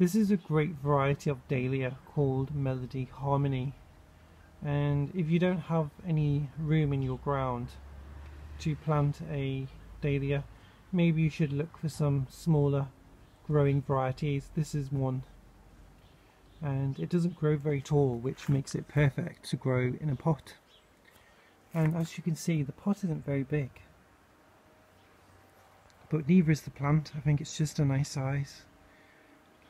This is a great variety of dahlia uh, called Melody Harmony. And if you don't have any room in your ground to plant a dahlia uh, maybe you should look for some smaller growing varieties. This is one. And it doesn't grow very tall which makes it perfect to grow in a pot. And as you can see the pot isn't very big. But neither is the plant. I think it's just a nice size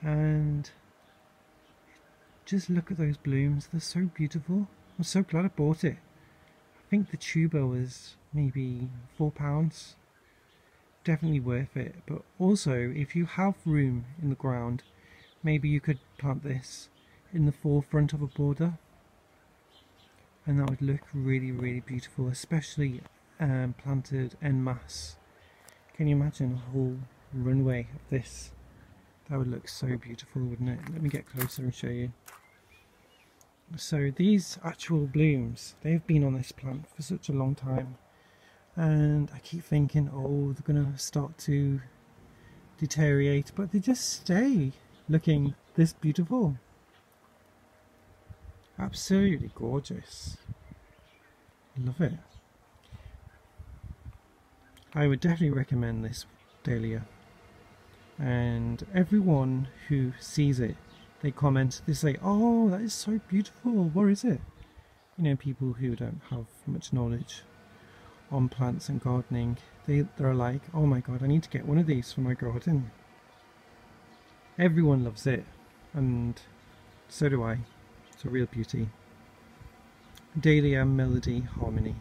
and just look at those blooms. They're so beautiful. I'm so glad I bought it. I think the tuber was maybe four pounds. Definitely worth it. But also if you have room in the ground maybe you could plant this in the forefront of a border. And that would look really really beautiful especially um, planted en masse. Can you imagine a whole runway of this that would look so beautiful wouldn't it let me get closer and show you so these actual blooms they've been on this plant for such a long time and I keep thinking oh they're gonna start to deteriorate but they just stay looking this beautiful. Absolutely gorgeous. Love it. I would definitely recommend this dahlia. And everyone who sees it, they comment, they say, oh, that is so beautiful, what is it? You know, people who don't have much knowledge on plants and gardening, they, they're like, oh my god, I need to get one of these for my garden. Everyone loves it, and so do I. It's a real beauty. Dahlia Melody Harmony.